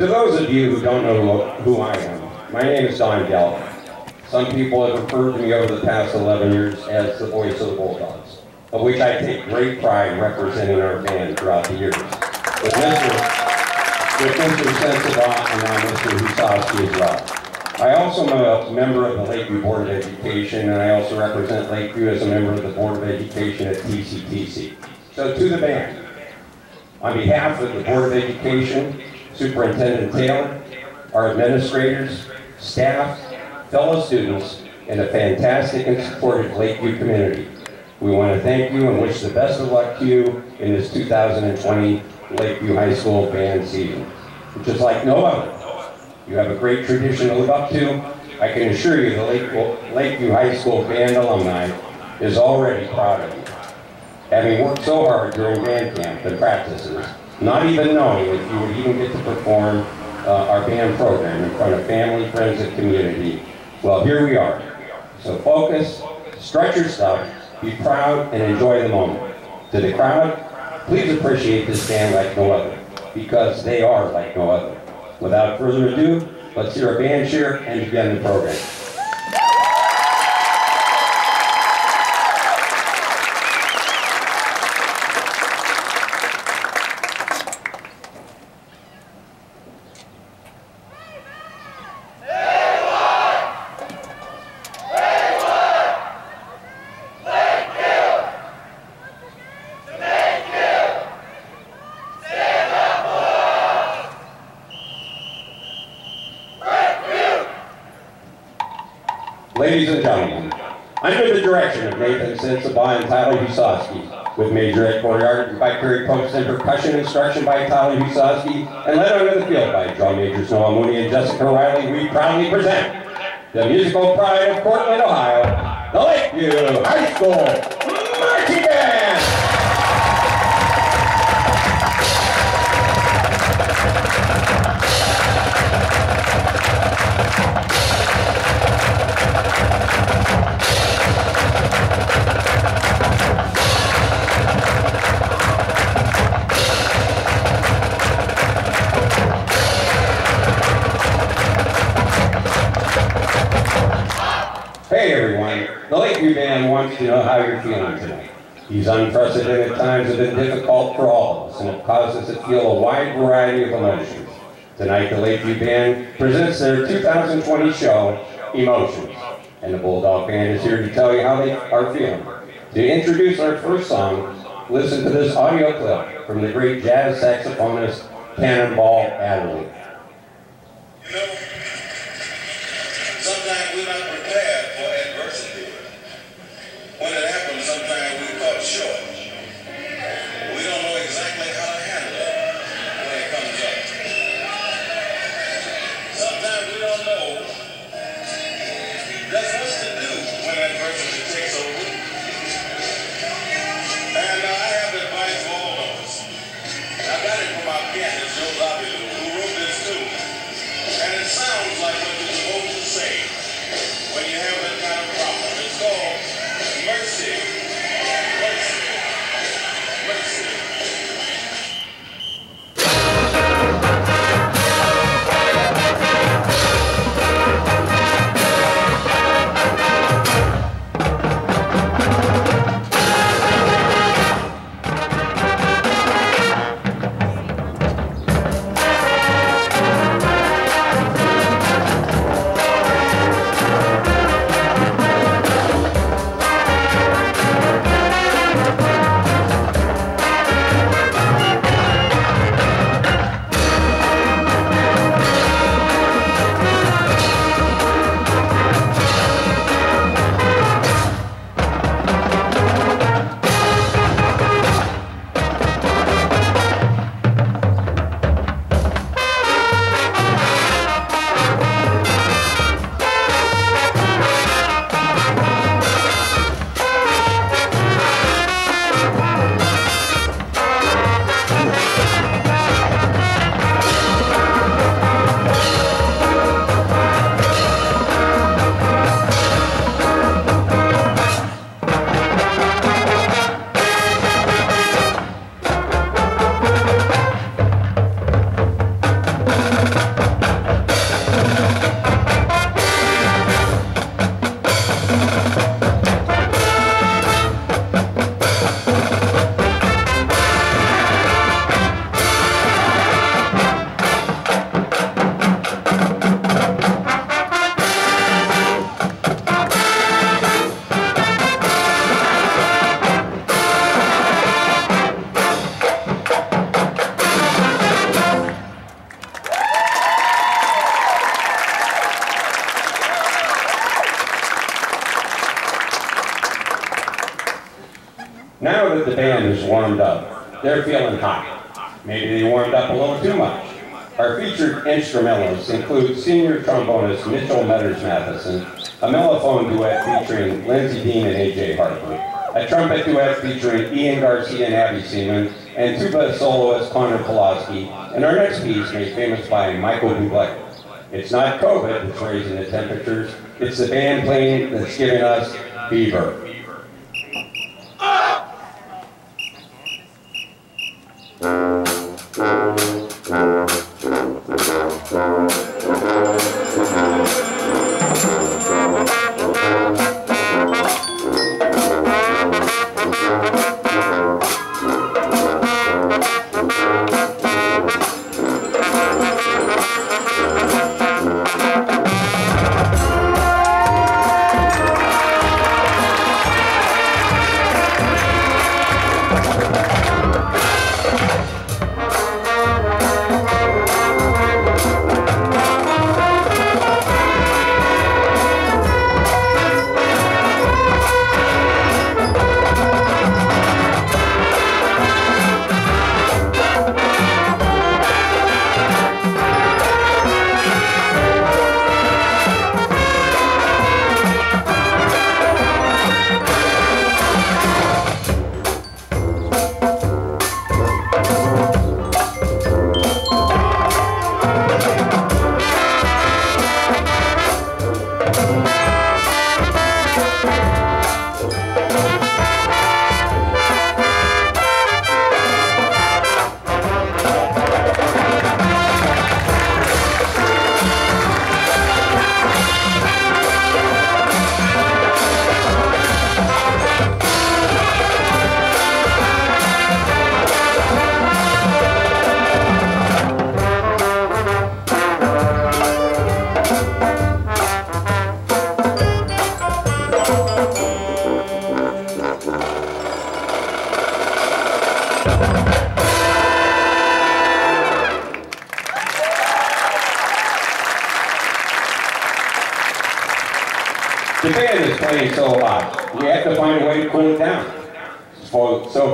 To those of you who don't know who I am, my name is Don Galvin. Some people have referred to me over the past 11 years as the voice of the Bulldogs, of which I take great pride representing our band throughout the years. With Mr. With Mr. Sensabaugh and now Mr. Husowski as well. I also am a member of the Lakeview Board of Education, and I also represent Lakeview as a member of the Board of Education at TCTC. So to the band, on behalf of the Board of Education, Superintendent Taylor, our administrators, staff, fellow students, and the fantastic and supportive Lakeview community, we want to thank you and wish the best of luck to you in this 2020 Lakeview High School band season, is like no other. You have a great tradition to live up to. I can assure you the Lake, Lakeview High School band alumni is already proud of you. Having worked so hard during band camp and practices, not even knowing if you would even get to perform uh, our band program in front of family, friends, and community, well, here we are. So focus, stretch your stuff, be proud, and enjoy the moment. To the crowd, please appreciate this band like no other, because they are like no other. Without further ado, let's hear a band cheer and begin the program. Ladies and gentlemen, under the direction of Nathan Sensabaugh Tyler with Major Ed Coryard by Kerry Post and percussion instruction by Tyler Husowski, and led under the field by drum majors Noah Mooney and Jessica Riley, we proudly present the musical pride of Cortland, Ohio, the Lakeview High School the Lakeview Band wants to know how you're feeling tonight. These unprecedented times have been difficult for all of us and have caused us to feel a wide variety of emotions. Tonight the Lakeview Band presents their 2020 show, Emotions, and the Bulldog Band is here to tell you how they are feeling. To introduce our first song, listen to this audio clip from the great jazz saxophonist Cannonball Adderley. They're feeling hot. Maybe they warmed up a little too much. Our featured instrumentalists include senior trombonist Mitchell Metters Matheson, a mellophone duet featuring Lindsey Dean and A.J. Harper, a trumpet duet featuring Ian Garcia and Abby Seaman, and tuba soloist Connor Pulaski, and our next piece made famous by Michael Bublé. It's not COVID that's raising the temperatures, it's the band playing that's giving us fever.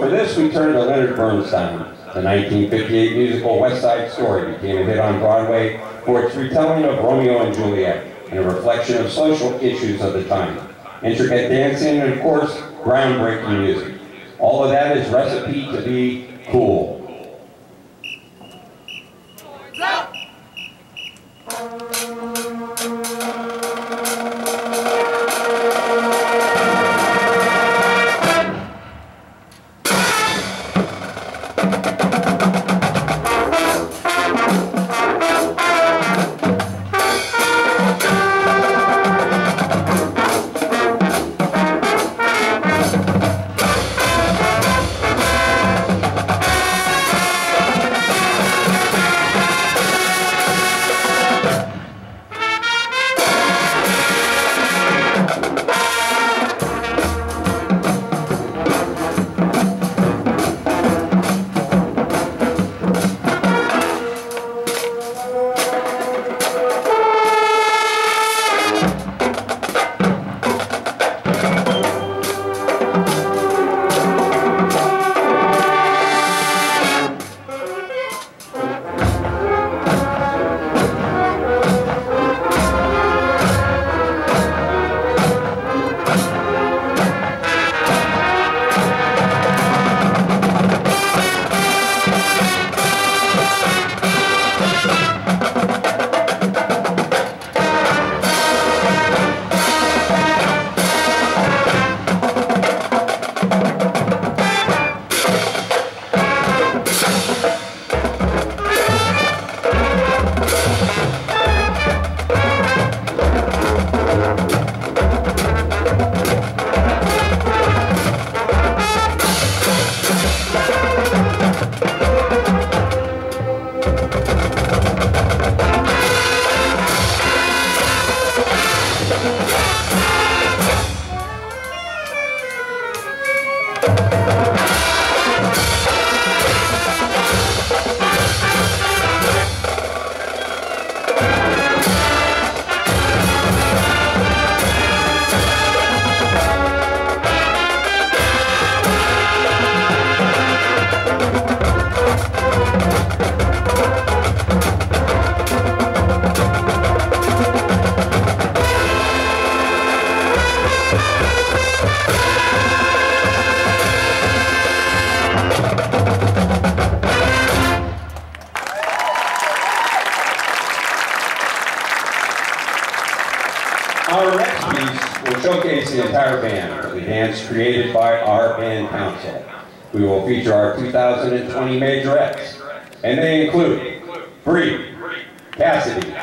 For this, we turn to Leonard Bernstein. The 1958 musical West Side Story became a hit on Broadway for its retelling of Romeo and Juliet and a reflection of social issues of the time. Intricate dancing and, of course, groundbreaking music. All of that is recipe to be cool. Created by our band council. We will feature our 2020 majorettes, and they include Bree, Cassidy,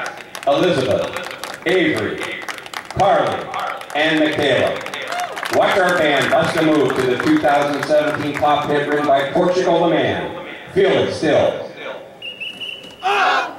Elizabeth, Avery, Carly, and Michaela. Watch our band bust a move to the 2017 pop hit written by Portugal the Man. Feel it still. The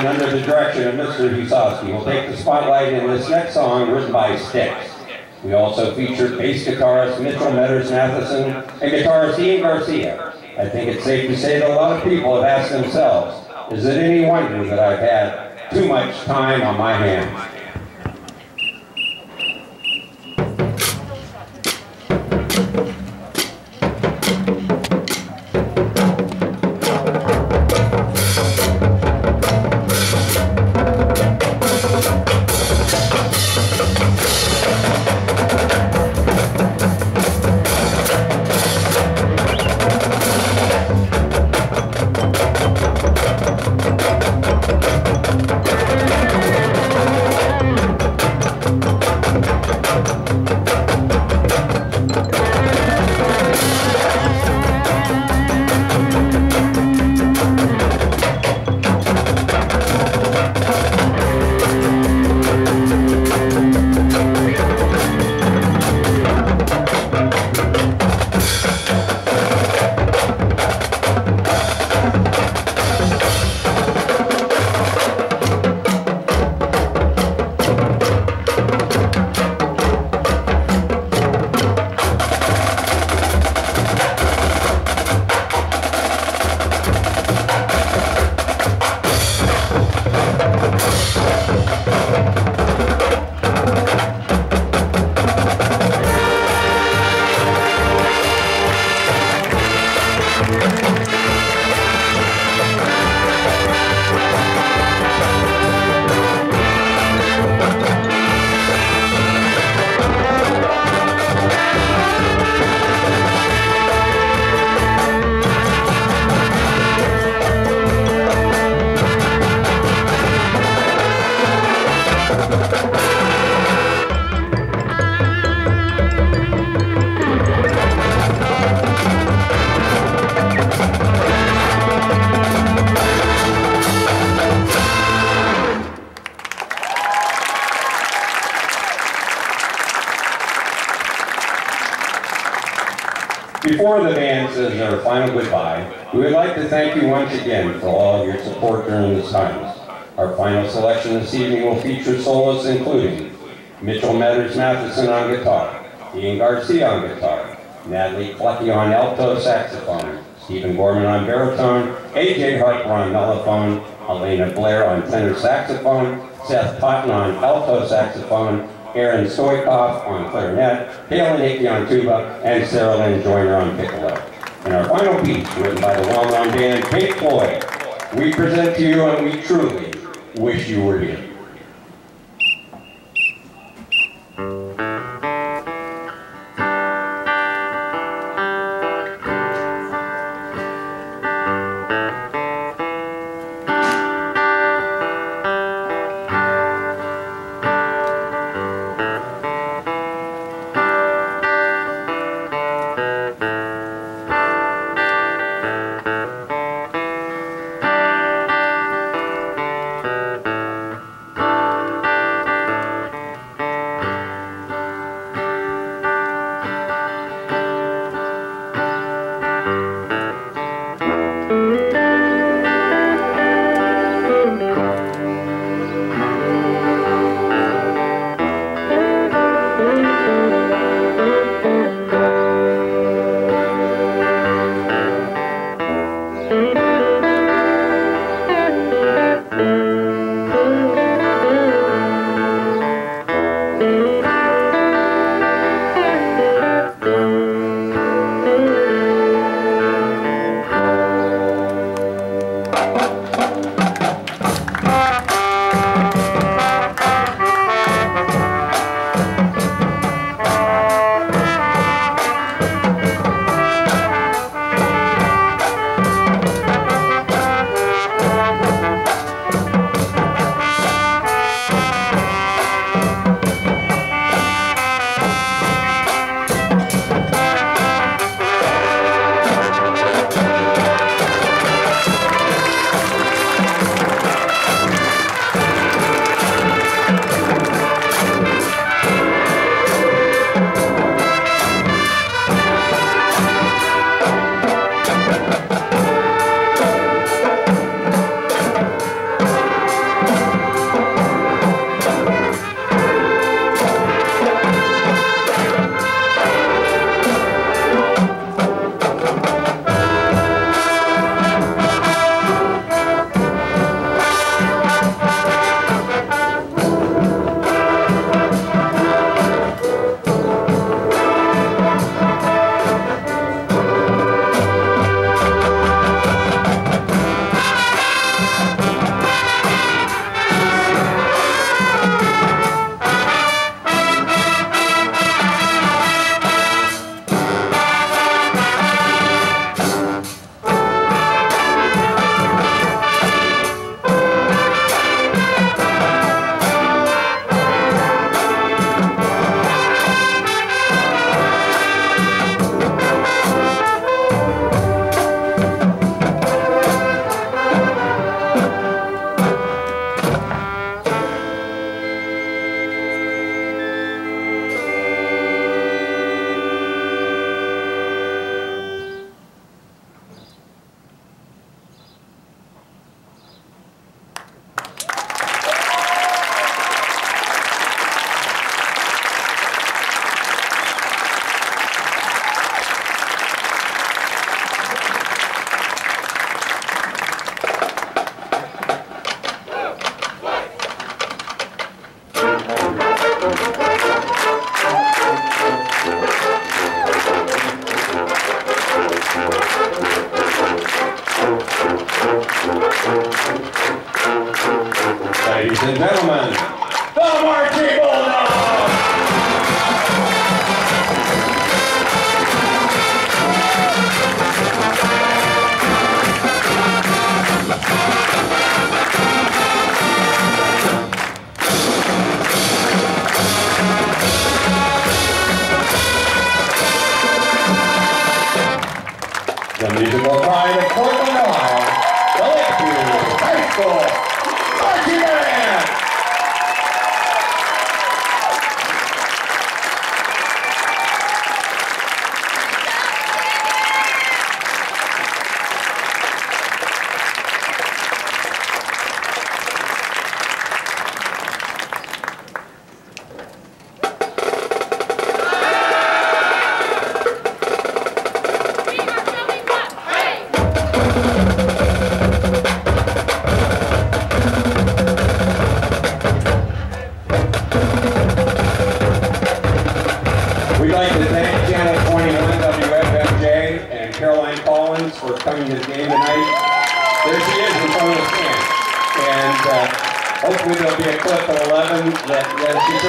section, under the direction of Mr. Husowski, will take the spotlight in this next song written by Styx. We also featured bass guitarist Mitchell Metters Matheson and guitarist Ian Garcia. I think it's safe to say that a lot of people have asked themselves, is it any wonder that I've had too much time on my hands? Like to thank you once again for all your support during this time. Our final selection this evening will feature soloists including Mitchell Metters Matheson on guitar, Ian Garcia on guitar, Natalie Clucky on alto saxophone, Stephen Gorman on baritone, AJ Harper on mellophone, Elena Blair on tenor saxophone, Seth Potton on alto saxophone, Aaron Stoikoff on clarinet, Halen Hickey on tuba, and Sarah Lynn Joyner on piccolo. And our final piece, written by the well-known band Pink Floyd, we present to you and we truly wish you were here.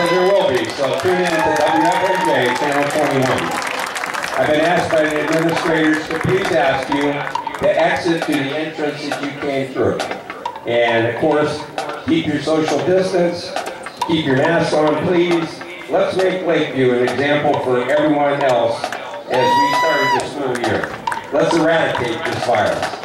There will be. So tune in to WFMJ Channel 21. I've been asked by the administrators to please ask you to exit to the entrance that you came through. And of course, keep your social distance, keep your mask on, please. Let's make Lakeview an example for everyone else as we start the school year. Let's eradicate this virus.